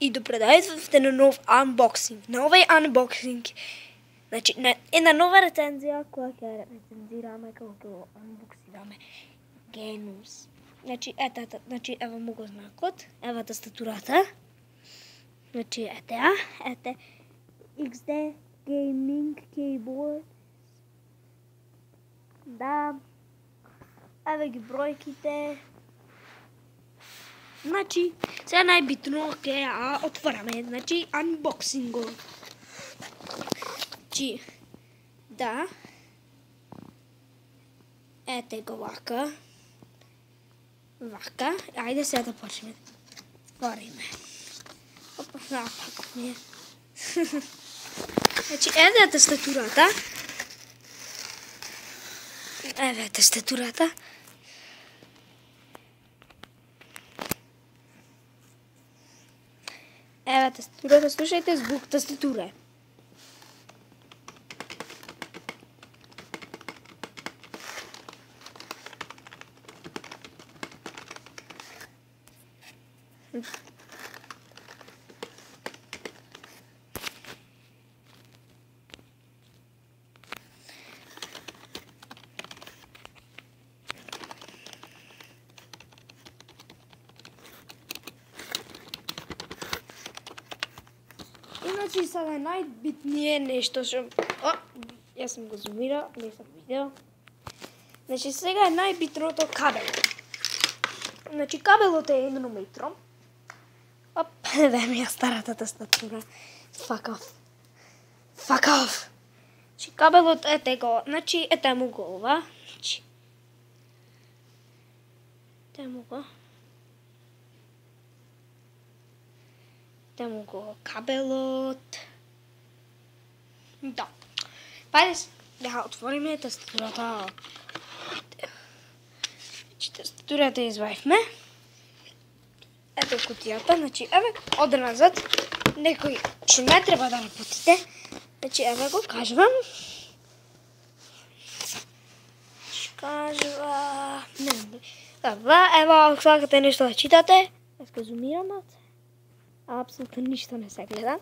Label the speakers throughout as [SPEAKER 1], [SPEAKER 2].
[SPEAKER 1] и добредојдовте на нов. На овај unboxing, значи, на една нова рецензија која ќе рецензираме, го unboxираме. Genus. Значи, ете, ете, значи, ево му го знакот, ева тастатурата. Значи, ете ја, ете, XD Gaming Keyboard. Да, еве ги бројките. Значи, сега најбитно ќе ја отвараме, значи, unboxingo. Значи, да, ете го вака. Вака, ајде сега да почнеме. Отвориме. Опа, напак ми е. Значи, еве тастатурата. Еве тастатурата. Еве тастатурата, слушајте звук тастатура. е. Иначе сега најбитнije нешто што... О, јас сум го зумирал, не сум видео. Значи сега е најбитното кабел. Значи кабелот е едно метро. Оп, еве ми ја старата тастатура. Fuck off. Fuck off. Значи кабелот ете го, значи ете му го ова. Значи. Ете му Ете му го кабелот. Да. Пайде да ја отвориме тастатурата. Значи тастатурата ја изваивме. Ето кутијата, значи еве оде назад. Некој што не треба да работите. Значи еве го кажувам. Што кажува... Не, не. Добра, ево ако сакате нешто да читате, јас го зумирам Апсолутно ништо не се гледа.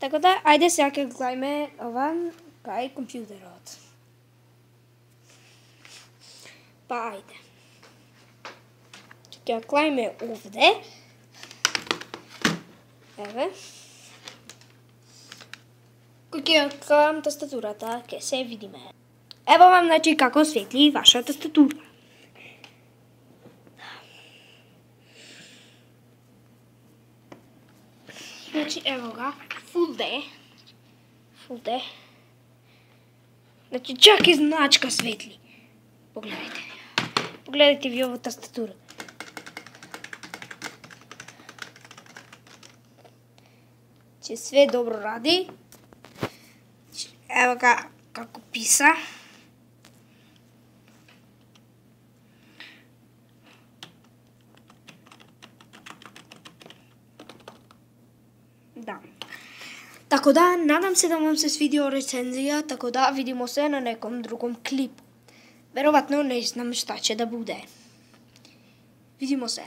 [SPEAKER 1] Така да, ајде сега ќе гледаме ова кај компјутерот. Па ајде. Ќе гледаме овде. Еве. Кој ќе клам тастатурата, ќе се видиме. Ево вам, значи, како светли вашата тастатура. Значи, ево day. Full day. Значи, чак и значка светли. Погледайте. Погледайте ви ова тастатура. Че све добро ради. Ево ga како писа. da. Tako da, nadam se da vam se svidio recenzija, tako da vidimo se na nekom drugom klipu. Verovatno ne znam šta će da bude. Vidimo se.